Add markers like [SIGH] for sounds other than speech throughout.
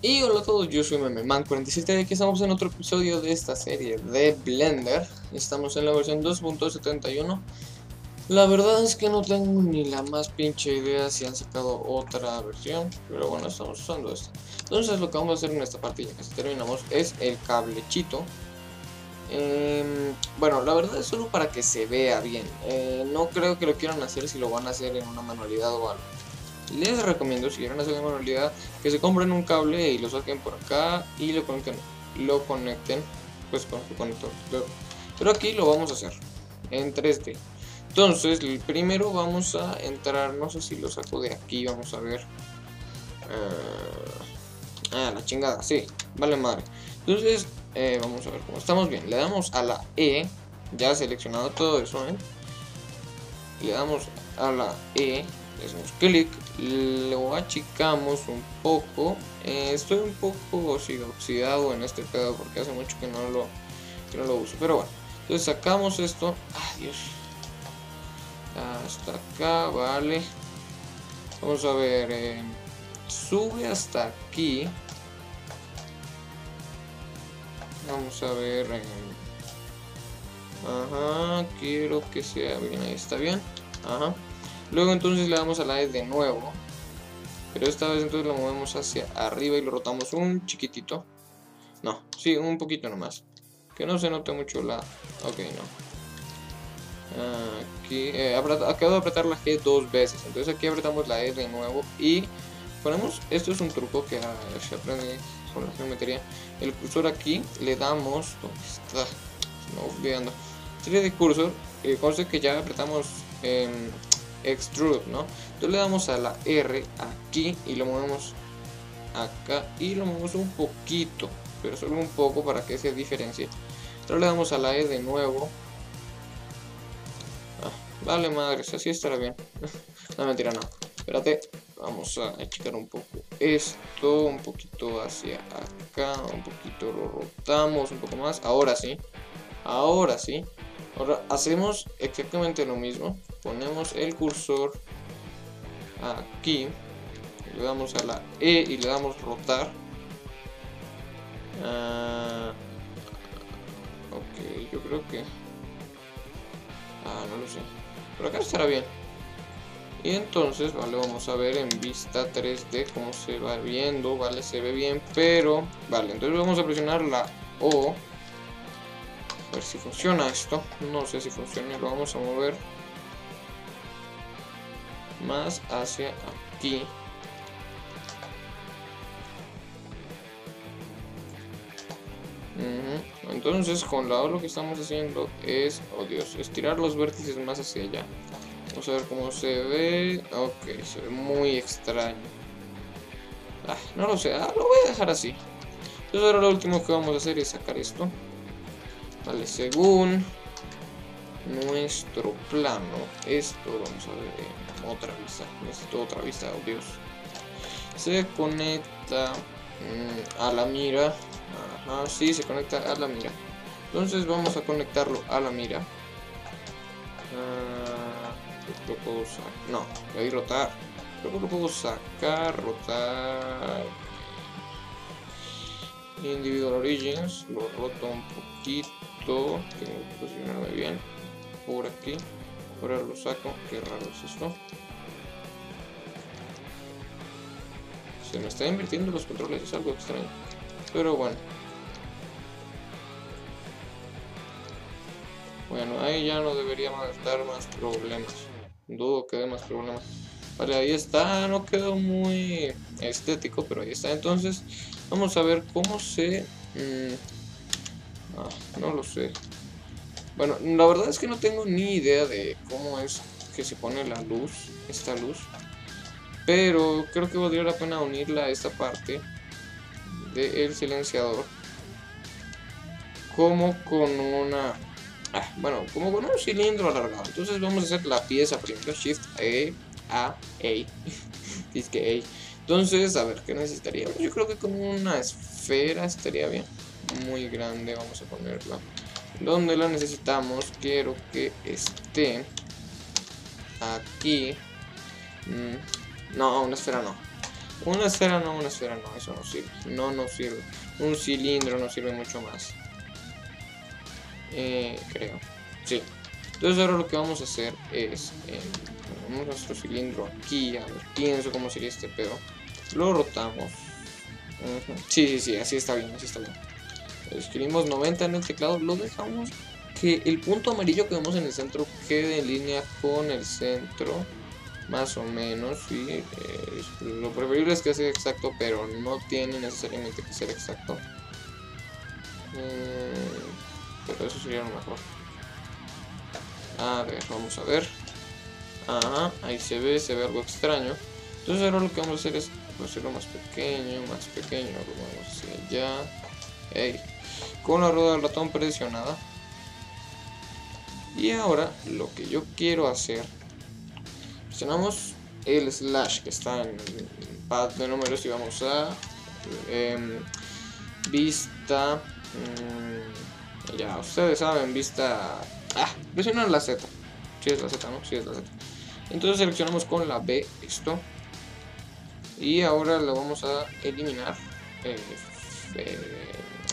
Y hola a todos, yo soy MemeMan47 y aquí estamos en otro episodio de esta serie de Blender. Estamos en la versión 2.71 La verdad es que no tengo ni la más pinche idea si han sacado otra versión Pero bueno, estamos usando esta. Entonces lo que vamos a hacer en esta partida que terminamos es el cablechito. Eh, Bueno, la verdad es solo para que se vea bien. Eh, No creo que lo quieran hacer si lo van a hacer en una manualidad o algo les recomiendo, si quieren hacer la manualidad, que se compren un cable y lo saquen por acá y lo conecten, lo conecten pues con su conector. Pero aquí lo vamos a hacer en 3D. Entonces, primero vamos a entrar, no sé si lo saco de aquí, vamos a ver. Uh, ah, la chingada, sí, vale madre. Entonces, eh, vamos a ver cómo estamos bien. Le damos a la E, ya seleccionado todo eso, ¿eh? Le damos a la E le hacemos clic, lo achicamos un poco. Eh, estoy un poco oxidado en este pedo porque hace mucho que no lo, no lo uso. Pero bueno, entonces sacamos esto. Adiós. Hasta acá, vale. Vamos a ver. Eh, sube hasta aquí. Vamos a ver. Eh, ajá, quiero que sea bien. Ahí está bien. Ajá. Luego entonces le damos a la E de nuevo. Pero esta vez entonces lo movemos hacia arriba y lo rotamos un chiquitito. No, sí, un poquito nomás. Que no se note mucho la... Ok, no. Aquí, eh, acabo de apretar la G dos veces. Entonces aquí apretamos la E de nuevo y ponemos... Esto es un truco que se aprende con la geometría. El cursor aquí le damos... ¿Dónde está? No, olvidando. Serie de cursor. Eh, conste que ya apretamos... Eh, extrude, ¿no? Entonces le damos a la R aquí y lo movemos acá y lo movemos un poquito, pero solo un poco para que se diferencie. Entonces le damos a la E de nuevo. Ah, vale madres, así estará bien. [LAUGHS] no, mentira, no. Espérate, vamos a achicar un poco esto, un poquito hacia acá, un poquito lo rotamos un poco más. Ahora sí, ahora sí. Ahora hacemos exactamente lo mismo. Ponemos el cursor aquí. Le damos a la E y le damos rotar. Ah, ok, yo creo que... Ah, no lo sé. Pero acá estará bien. Y entonces, vale, vamos a ver en vista 3D cómo se va viendo, vale, se ve bien, pero, vale, entonces vamos a presionar la O ver si funciona esto. No sé si funciona. Lo vamos a mover más hacia aquí. Entonces con la lo que estamos haciendo es, oh Dios, estirar los vértices más hacia allá. Vamos a ver cómo se ve. Ok, se ve muy extraño. No lo sé, ah, lo voy a dejar así. Entonces ahora lo último que vamos a hacer es sacar esto. Vale, según nuestro plano, esto, vamos a ver otra vista, necesito otra vista, oh Dios. Se conecta mm, a la mira, ajá, sí, se conecta a la mira. Entonces vamos a conectarlo a la mira. Ah, no, voy a rotar. Que lo puedo sacar, rotar. Individual Origins, lo roto un poquito que posicionarme bien. Por aquí ahora lo saco qué raro es esto. Se me está invirtiendo los controles es algo extraño pero bueno. Bueno ahí ya no deberíamos dar más problemas. Dudo que dé más problemas. Vale ahí está no quedó muy estético pero ahí está. Entonces vamos a ver cómo se mmm, Ah, no lo sé. Bueno, la verdad es que no tengo ni idea de cómo es que se pone la luz, esta luz. Pero creo que valdría la pena unirla a esta parte del silenciador. Como con una... Ah, bueno, como con un cilindro alargado. Entonces vamos a hacer la pieza primero. Shift E, A, A. [LAUGHS] Disque A. Entonces, a ver, ¿qué necesitaríamos? Yo creo que con una esfera estaría bien muy grande vamos a ponerla donde la necesitamos quiero que esté aquí mm, no una esfera no Una esfera no, una esfera no, eso no sirve. No nos sirve. Un cilindro no sirve mucho más. Eh, creo. Sí. Entonces ahora lo que vamos a hacer es... Eh, ponemos nuestro cilindro aquí. A ver, pienso cómo sería este pedo. Lo rotamos. Sí, sí, sí, así está bien, así está bien. Escribimos 90 en el teclado. Lo dejamos que el punto amarillo que vemos en el centro quede en línea con el centro más o menos y eh, lo preferible es que sea exacto pero no tiene necesariamente que ser exacto eh, pero eso sería lo mejor a ver vamos a ver ahí se ve se ve algo extraño entonces ahora lo que vamos a hacer es hacerlo más pequeño más pequeño lo vamos hacia allá con la rueda del ratón presionada y ahora lo que yo quiero hacer, presionamos el slash que está en el pad de números y vamos a em, vista, mm, ya ustedes saben, vista, ah, presionar la Z, si es la Z. Si es la Z. Entonces seleccionamos con la B esto y ahora lo vamos a eliminar. Eh, eh,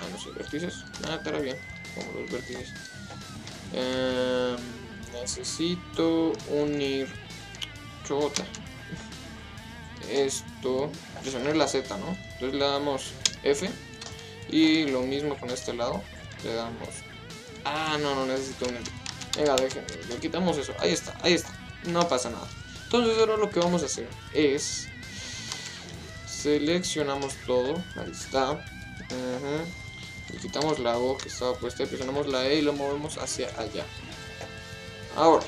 ah, no sé, vértices, ah, estará bien, como los vértices. Em, necesito unir chota. Esto presionar la Z no entonces le damos F y lo mismo con este lado le damos ah no no necesito unir. Venga déjenme le quitamos eso. Ahí está ahí está. No pasa nada. Entonces ahora lo que vamos a hacer es seleccionamos todo ahí está le quitamos la O que estaba puesta, presionamos la E y lo movemos hacia allá. Ahora,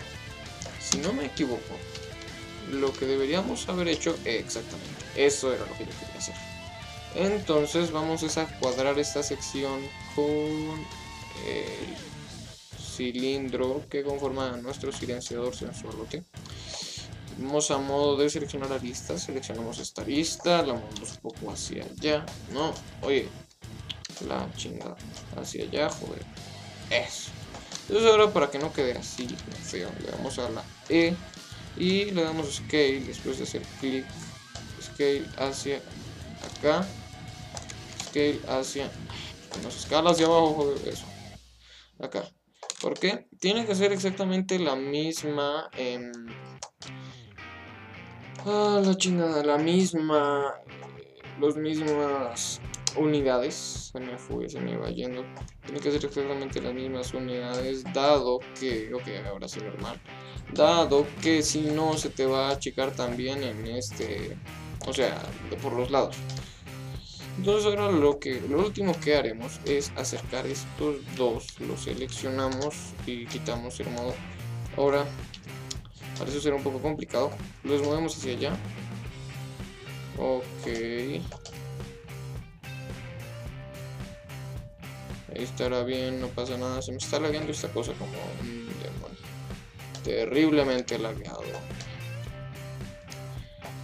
si no me equivoco, lo que deberíamos haber hecho exactamente, eso era lo que yo quería hacer. Entonces vamos a cuadrar esta sección con el cilindro que conforma nuestro silenciador sensualote. Vamos a modo de seleccionar la lista, seleccionamos esta lista, la movemos un poco hacia allá. No, oye, la chingada. Hacia allá, joder. Eso. Entonces ahora para que no quede así feo, le damos a la E y le damos scale después de hacer clic. Scale hacia acá. Scale hacia... Nos escala hacia abajo, joder, eso. Acá. ¿Por qué? Tiene que ser exactamente la misma... ah, la chingada, la misma... Los mismas unidades. Se me fue, se me va yendo. Tiene que ser exactamente las mismas unidades, dado que, ok, ahora sí normal. Dado que si no se te va a achicar también en este, o sea, por los lados. Entonces ahora lo que lo último que haremos es acercar estos dos, los seleccionamos y quitamos el modo. Ahora, para eso será un poco complicado. Los movemos hacia allá. Ok. Ahí estará bien, no pasa nada. Se me está lagueando esta cosa como un demonio. Terriblemente lagueado.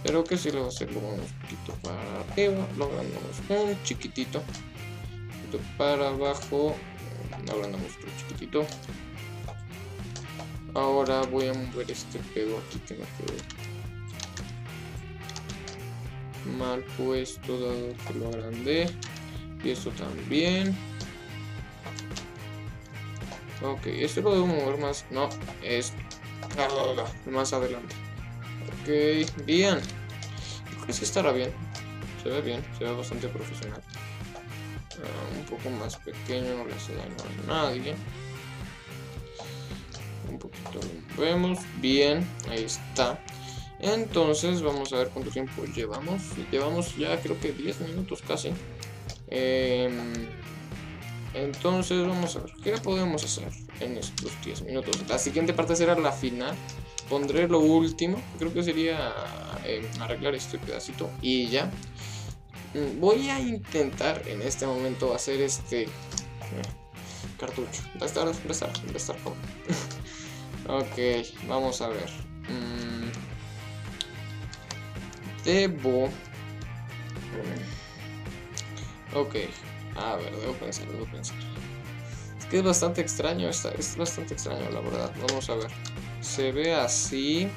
Pero que si hacer, lo vamos un poquito para arriba, lo un chiquitito. Un poquito para abajo, lo agrandamos un chiquitito. Ahora voy a mover este pedo aquí que me quedó mal puesto dado que lo agrandé. Y esto también. Ok, esto lo debo mover más. No, es más adelante. Ok, bien. Creo que sí estará bien. Se ve bien, se ve bastante profesional. Ah, un poco más pequeño, no le hace daño a nadie. Vemos. Bien, ahí está. Entonces, vamos a ver cuánto tiempo llevamos. Llevamos ya creo que 10 minutos casi. Eh, entonces vamos a ver, ¿qué podemos hacer en estos 10 minutos? La siguiente parte será la final. Pondré lo último, creo que sería eh, arreglar este pedacito y ya. Mm, voy a intentar en este momento hacer este cartucho. Va a estar, va a estar, va a estar [LAUGHS] ok, vamos a ver. Mm, debo... Ok, a ver, debo pensar, debo pensar. Es que es bastante extraño, esta, es bastante extraño la verdad. Vamos a ver. Se ve así.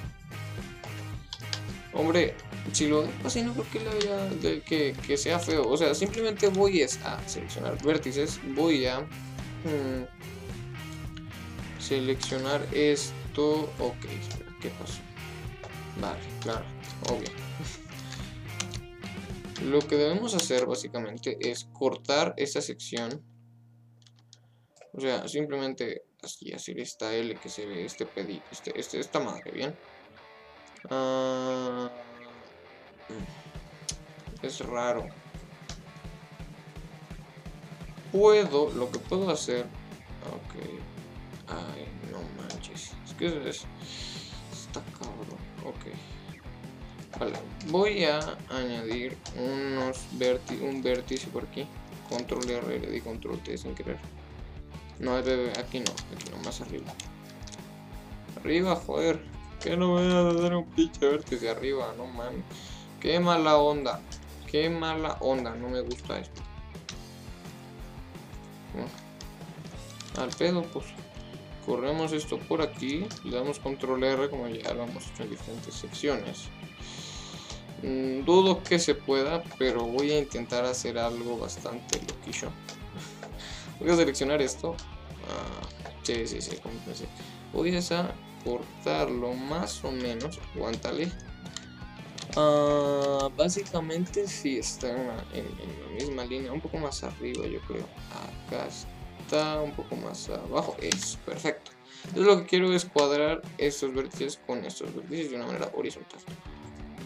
Hombre, si lo dejo así no creo que, de, que, sea feo. O sea, simplemente voy a seleccionar vértices, voy a hmm, seleccionar esto. Ok, espera, ¿qué pasó? Vale, claro, obvio. [LAUGHS] Lo que debemos hacer básicamente es cortar esta sección. O sea, simplemente así hacer esta L que se ve este pedito, este, este, esta madre, ¿bien? Ah, es raro. Puedo, lo que puedo hacer... Ok. Ay, no manches. Es que es... Está cabrón. Ok. Vale, voy a añadir unos un vértice por aquí. Control R, le di control T sin querer. No, aquí no, aquí no, más arriba. Arriba, joder. Que no voy a dar un pinche vértice arriba, no mames. Qué mala onda. Qué mala onda, no me gusta esto. Al pedo, pues. Corremos esto por aquí. Le damos control R como ya lo hemos hecho en diferentes secciones. Mm, dudo que se pueda, pero voy a intentar hacer algo bastante loquillo. [LAUGHS] voy a seleccionar esto. Ah, sí, sí, sí, como. Voy a cortarlo más o menos. Aguántale. Ah, básicamente sí está en la, misma línea, un poco más arriba yo creo. Acá está, un poco más abajo. Es perfecto. Entonces lo que quiero es cuadrar estos vértices con estos vértices de una manera horizontal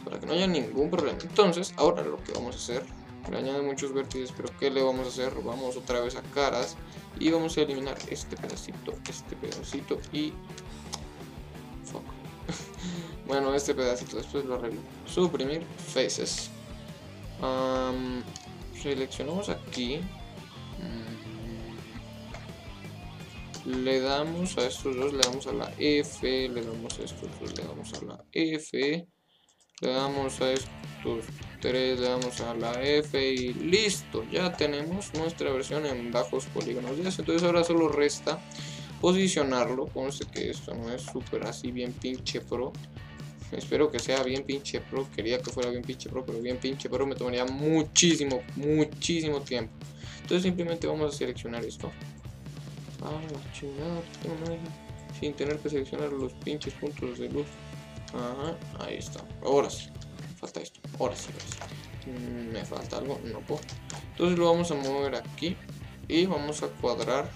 para que no haya ningún problema. Entonces, ahora lo que vamos a hacer, le añado muchos vértices, pero ¿qué le vamos a hacer? Vamos otra vez a caras y vamos a eliminar este pedacito, este pedacito y... Fuck. [LAUGHS] bueno, este pedacito después lo arreglo. Suprimir faces. seleccionamos aquí. Le damos a estos dos, le damos a la F, le damos a estos dos, le damos a la F le damos a estos tres, le damos a la F y listo, ya tenemos nuestra versión en bajos polígonos entonces ahora solo resta posicionarlo, conste que esto no es súper así bien pinche pro. Espero que sea bien pinche pro, quería que fuera bien pinche pro, pero bien pinche pro me tomaría muchísimo, muchísimo tiempo. Entonces simplemente vamos a seleccionar esto ah, chingada, sin tener que seleccionar los pinches puntos de luz Ajá, ahí está. Ahora sí. Falta esto. Ahora sí, mm, Me falta algo. No puedo. Entonces lo vamos a mover aquí. Y vamos a cuadrar.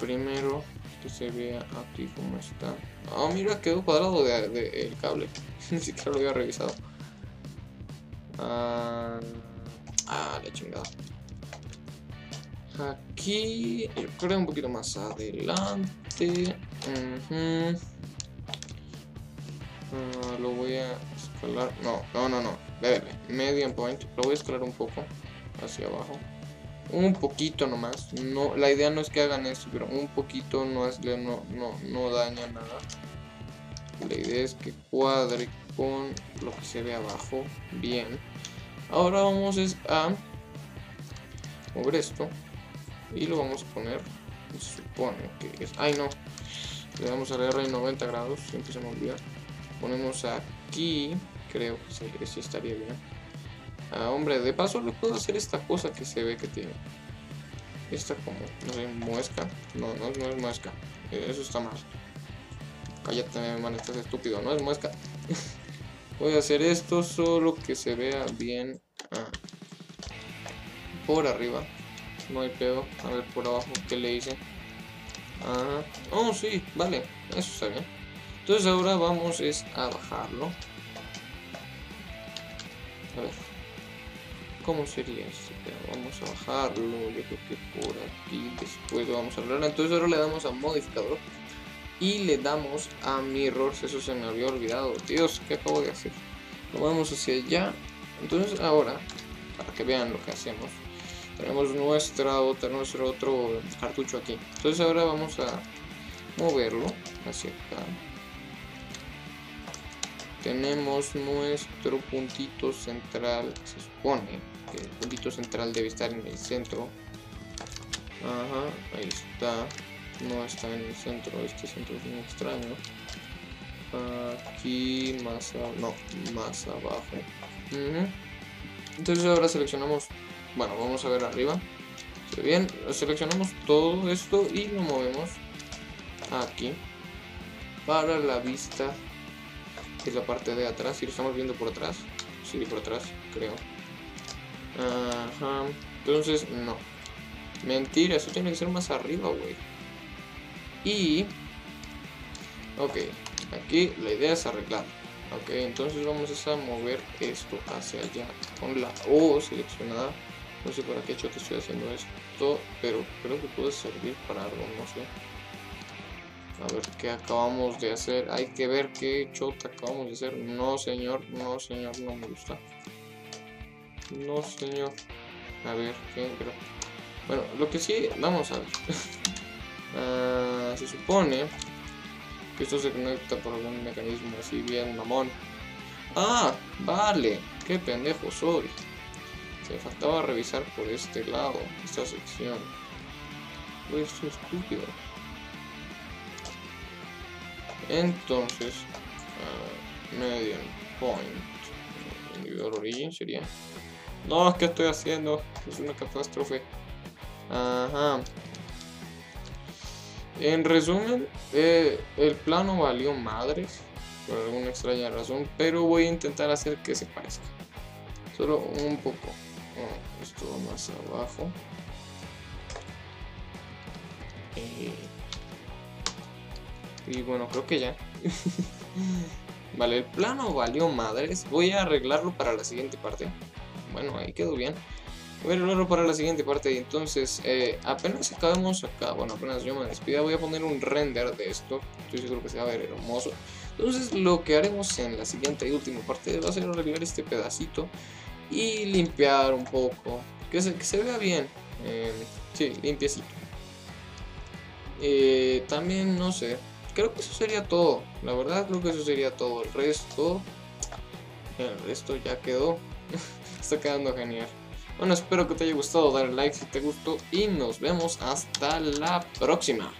Primero que se vea aquí como está. Ah, mira, quedó cuadrado de, el cable. [LAUGHS] Ni siquiera lo había revisado. Ah, ah, la chingada. Aquí, yo creo un poquito más adelante. Ah, lo voy a escalar. No, no, no, no. Bebe, medium point. Lo voy a escalar un poco hacia abajo. Un poquito nomás. No, la idea no es que hagan esto, pero un poquito no, es, no, no, no daña nada. La idea es que cuadre con lo que se ve abajo. Bien. Ahora vamos a mover esto. Y lo vamos a poner. Se supone que es. Ay no. Le damos a la R 90 grados. Siempre se me olvida ponemos aquí creo que sí, estaría bien ah, hombre de paso le puedo hacer esta cosa que se ve que tiene esta como no sé muesca no no, no es muesca eso está mal cállate man estás estúpido no es muesca [LAUGHS] voy a hacer esto solo que se vea bien ah, por arriba no hay pedo a ver por abajo que le hice ah, oh sí vale eso está bien entonces ahora vamos es a bajarlo. A ver. ¿Cómo sería esto? Vamos a bajarlo. Yo creo que por aquí después vamos a hablar. Entonces ahora le damos a modificador. Y le damos a mirrors. Eso se me había olvidado. Dios, ¿qué acabo de hacer? Lo vamos hacia allá. Entonces ahora, para que vean lo que hacemos. Tenemos nuestra otra, nuestro otro cartucho aquí. Entonces ahora vamos a moverlo hacia acá tenemos nuestro puntito central, se supone que el puntito central debe estar en el centro. Ajá, ahí está. No está en el centro, este centro es muy extraño. aquí, más no, más abajo. Entonces ahora seleccionamos, bueno, vamos a ver arriba. Bien, seleccionamos todo esto y lo movemos aquí para la vista que es la parte de atrás. Si lo estamos viendo por atrás, sí, por atrás, creo. Ajá. Entonces, no. Mentira, eso tiene que ser más arriba, güey. Y... Ok, aquí la idea es arreglar. Ok, entonces vamos a mover esto hacia allá con la O seleccionada. No sé para qué hecho que estoy haciendo esto, pero creo que puede servir para algo, no sé. A ver qué acabamos de hacer. Hay que ver qué chota acabamos de hacer. No, señor, no, señor, no me gusta. No, señor. A ver, ¿qué? Pero... Bueno, lo que sí, vamos a ver. [LAUGHS] Ah, se supone que esto se conecta por algún mecanismo así bien mamón. Ah, vale. Qué pendejo soy. Se faltaba revisar por este lado, esta sección. Esto es estúpido. Entonces, uh, median point. Individual origin sería. No, ¿qué estoy haciendo? Es una catástrofe. Ajá. En resumen, eh, el plano valió madres por alguna extraña razón, pero voy a intentar hacer que se parezca. Solo un poco. Oh, esto más abajo. Eh, y bueno, creo que ya. [LAUGHS] vale, el plano valió madres. Voy a arreglarlo para la siguiente parte. Bueno, ahí quedó bien. Voy a arreglarlo para la siguiente parte. Entonces, eh, apenas acabemos acá. Bueno, apenas yo me despida. Voy a poner un render de esto. Estoy seguro que se va a ver hermoso. Entonces, lo que haremos en la siguiente y última parte va a ser arreglar este pedacito. Y limpiar un poco. Que se, que se vea bien. Eh, sí, limpiecito. Eh, también, no sé, creo que eso sería todo. La verdad creo que eso sería todo. El resto... El resto ya quedó. [LAUGHS] Está quedando genial. Bueno, espero que te haya gustado. Dale like si te gustó. Y nos vemos hasta la próxima.